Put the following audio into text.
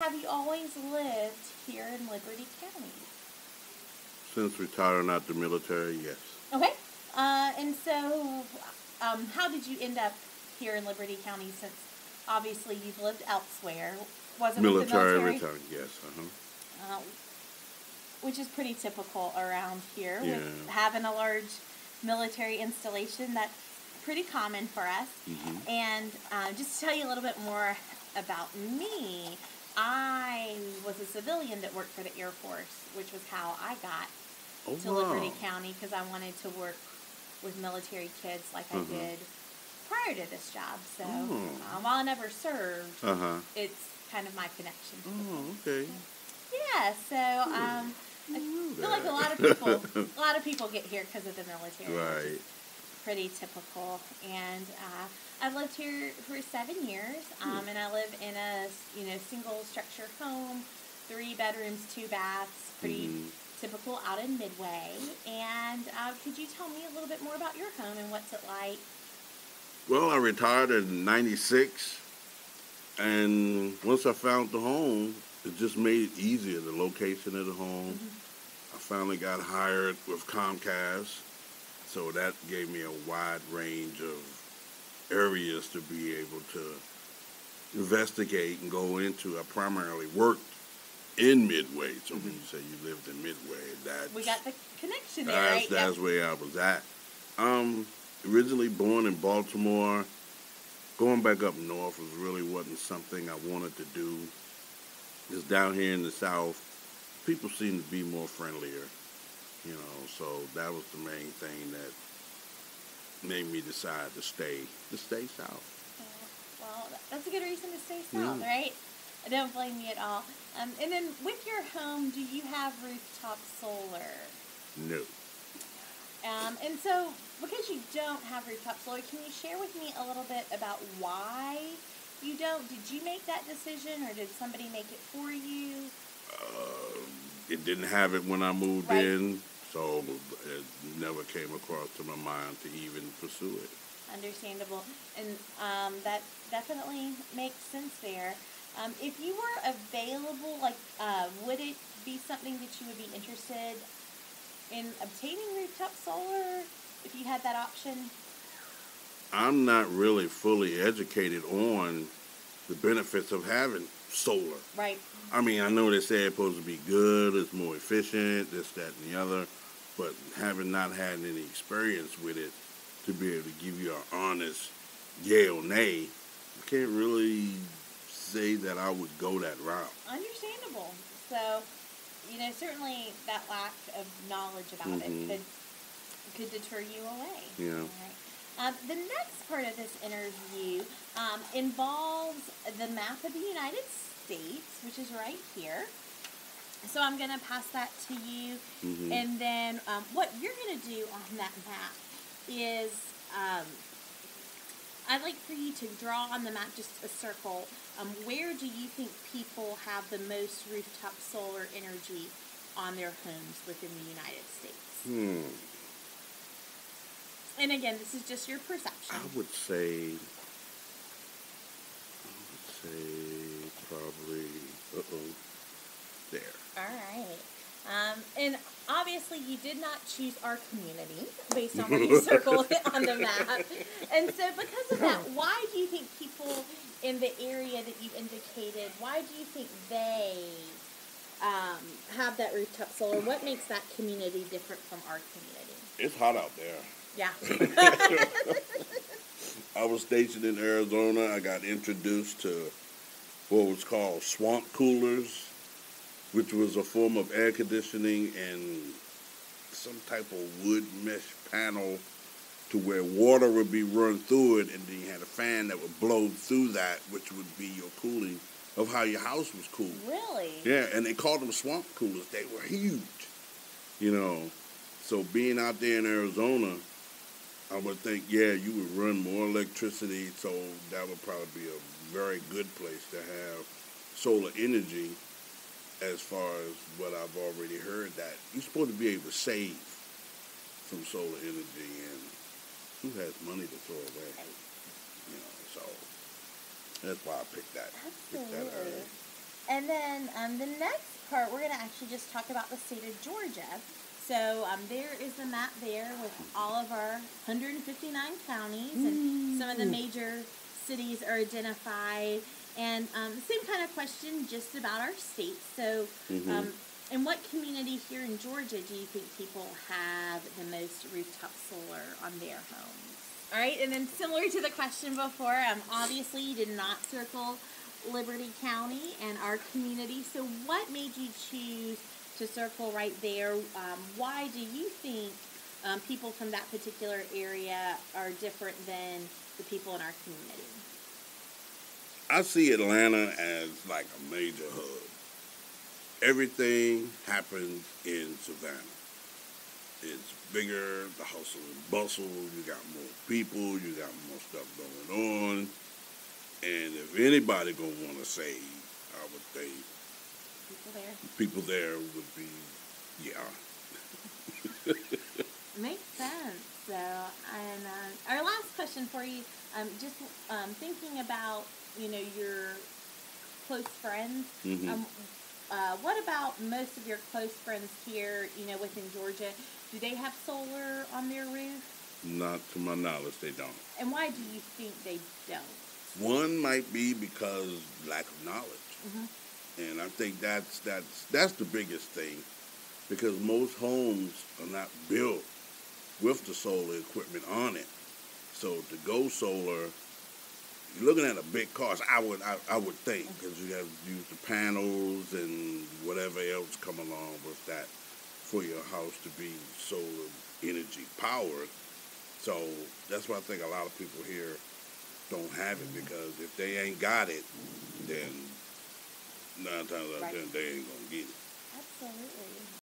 have you always lived here in Liberty County? Since retiring out the military, yes. Okay. Uh, and so, um, how did you end up here in Liberty County since obviously you've lived elsewhere? Wasn't Military military? retired, yes. Uh-huh. Uh, which is pretty typical around here Yeah. with having a large military installation. That's pretty common for us. Mhm. And uh, just to tell you a little bit more about me, I was a civilian that worked for the Air Force, which was how I got Oh, to wow. Liberty County because I wanted to work with military kids like Mhm. I did prior to this job. So Oh. uh, while I never served, Uh-huh. it's kind of my connection. to Oh, okay. yeah, so um, I feel like a lot of people, a lot of people get here because of the military. Right. Pretty typical, and uh, I've lived here for seven years, um, Hmm. and I live in a you know single structure home, three bedrooms, two baths, pretty Mhm. typical out in Midway. And uh, could you tell me a little bit more about your home and what's it like? Well, I retired in 96, and once I found the home, it just made it easier, the location of the home. Mm-hmm. I finally got hired with Comcast, so that gave me a wide range of areas to be able to investigate and go into. I primarily worked in Midway, so when you say you lived in Midway, that's Mm-hmm. We got the connection there, that's, right? Yep. where I was at. Um, originally born in Baltimore. Going back up north was really wasn't something I wanted to do. Because down here in the south, people seem to be more friendlier, you know. So that was the main thing that made me decide to stay to stay south. Uh, Well, that's a good reason to stay Yeah. south, right? I don't blame you at all. Um, and then with your home, do you have rooftop solar? No. Um, and so, because you don't have rooftop solar, can you share with me a little bit about why you don't? Did you make that decision, or did somebody make it for you? Uh, it didn't have it when I moved Right. in, so it never came across to my mind to even pursue it. Understandable, and um, that definitely makes sense there. Um, if you were available, like, uh, would it be something that you would be interested in obtaining rooftop solar if you had that option? I'm not really fully educated on the benefits of having solar. Right. I mean, I know they say it's supposed to be good, it's more efficient, this, that, and the other, but having not had any experience with it to be able to give you an honest yay or nay, I can't really say that I would go that route. Understandable. So, you know, certainly that lack of knowledge about Mhm. it could could deter you away. Yeah. Um, the next part of this interview um, involves the map of the United States, which is right here. So I'm going to pass that to you, Mhm. and then um, what you're going to do on that map is um, I'd like for you to draw on the map just a circle. Um, where do you think people have the most rooftop solar energy on their homes within the United States? Hmm. And again, this is just your perception. I would say, I would say probably, uh-oh, there. All right. Um, and obviously, you did not choose our community based on where you circled it on the map. And so, because of that, why do you think people in the area that you indicated, why do you think they um, have that rooftop solar? What makes that community different from our community? It's hot out there. Yeah. I was stationed in Arizona. I got introduced to what was called swamp coolers, which was a form of air conditioning and some type of wood mesh panel to where water would be run through it, and then you had a fan that would blow through that, which would be your cooling of how your house was cooled. really? Yeah, and they called them swamp coolers. They were huge, you know. So being out there in Arizona, I would think, yeah, you would run more electricity, so that would probably be a very good place to have solar energy. As far as what I've already heard, that you're supposed to be able to save from solar energy, and who has money to throw away? You know, so that's why I picked that. Picked that And then um, the next part, we're going to actually just talk about the state of Georgia. So um, there is a map there with all of our 159 counties, and some of the major cities are identified. And um, same kind of question, just about our state. So, Mhm. um, in what community here in Georgia do you think people have the most rooftop solar on their homes? All right, and then similar to the question before, um, obviously you did not circle Liberty County and our community. So, what made you choose to circle right there? Um, why do you think um, people from that particular area are different than the people in our community? I see Atlanta as like a major hub. Everything happens in Savannah. It's bigger, the hustle and bustle, you got more people, you got more stuff going on. And if anybody gonna wanna say, I would think People there. people there would be yeah. Makes sense. So, and uh, our last question for you, um, just um, thinking about you know your close friends. Mhm. Um, uh, what about most of your close friends here? You know, within Georgia, do they have solar on their roof? Not to my knowledge they don't. And why do you think they don't? One might be because lack of knowledge. Mhm. And I think that's that's that's the biggest thing, because most homes are not built with the solar equipment on it. So to go solar, you're looking at a big cost. I would I, I would think because you have to use the panels and whatever else come along with that for your house to be solar energy powered. So that's why I think a lot of people here don't have it mm-hmm. because if they ain't got it, then nine times out of Right. ten they ain't gonna get it. Absolutely.